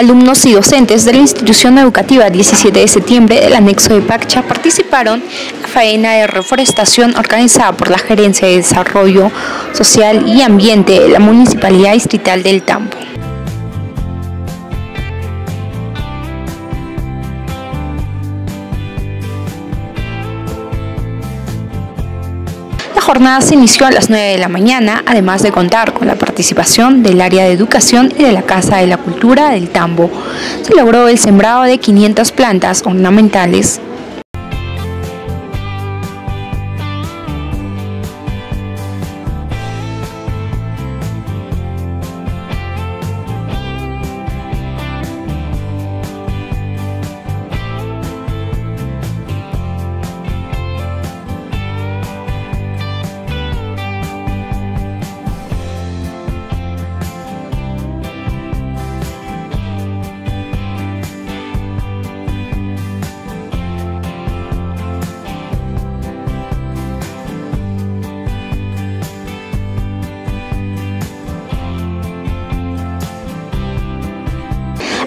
Alumnos y docentes de la institución educativa 17 de septiembre del anexo de Paccha participaron en la faena de reforestación organizada por la Gerencia de Desarrollo Social y Ambiente de la Municipalidad Distrital del Tambo. Jornada se inició a las 9 de la mañana, además de contar con la participación del área de educación y de la Casa de la Cultura del Tambo. Se logró el sembrado de 500 plantas ornamentales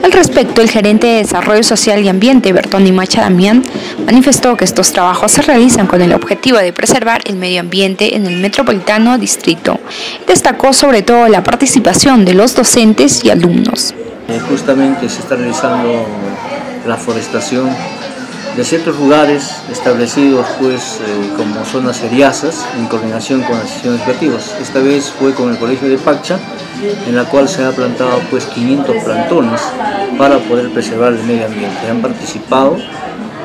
Al respecto, el gerente de Desarrollo Social y Ambiente, Bertoni Macha Damián, manifestó que estos trabajos se realizan con el objetivo de preservar el medio ambiente en el metropolitano distrito. Destacó sobre todo la participación de los docentes y alumnos. Eh, justamente se está realizando la forestación de ciertos lugares establecidos pues eh, como zonas seriasas en coordinación con las sesiones educativas. Esta vez fue con el Colegio de Pacha, en la cual se ha plantado pues 500 plantones para poder preservar el medio ambiente. Han participado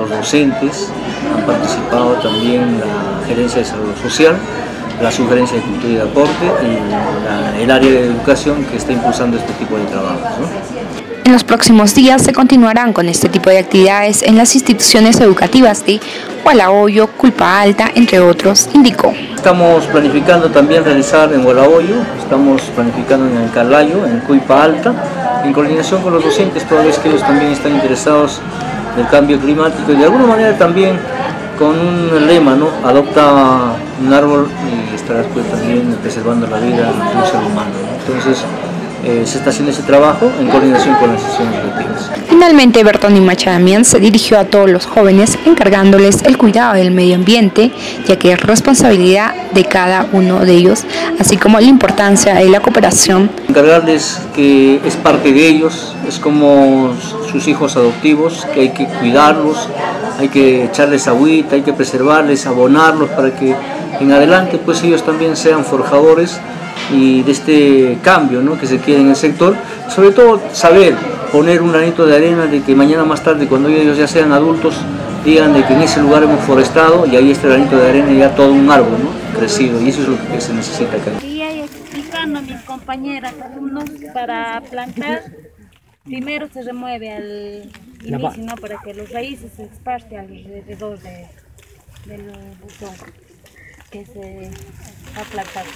los docentes, han participado también la Gerencia de Salud Social, la Sugerencia de Cultura y Deporte y el área de educación que está impulsando este tipo de trabajos. En los próximos días se continuarán con este tipo de actividades en las instituciones educativas de Hualahoyo, Culpa Alta, entre otros, indicó. Estamos planificando también realizar en Hualahoyo, estamos planificando en el Calayo, en Culpa Alta, en coordinación con los docentes, vez que ellos también están interesados en el cambio climático y de alguna manera también con un lema, ¿no? Adopta un árbol y estarás pues también preservando la vida de un ser humano. Entonces, eh, se está haciendo ese trabajo en coordinación con las sesiones educativas. Finalmente, Bertoni Machadamián se dirigió a todos los jóvenes encargándoles el cuidado del medio ambiente, ya que es responsabilidad de cada uno de ellos, así como la importancia de la cooperación. Encargarles que es parte de ellos, es como sus hijos adoptivos, que hay que cuidarlos, hay que echarles agüita, hay que preservarles, abonarlos para que en adelante pues ellos también sean forjadores y de este cambio ¿no? que se quiere en el sector, sobre todo saber poner un granito de arena de que mañana más tarde cuando ellos ya sean adultos digan de que en ese lugar hemos forestado y ahí este granito de arena ya todo un árbol ¿no? crecido y eso es lo que se necesita acá. Y explicando a mis compañeras alumnos para plantar primero se remueve al inicio ¿no? para que los raíces se esparce alrededor de, del buzón que se aplastar.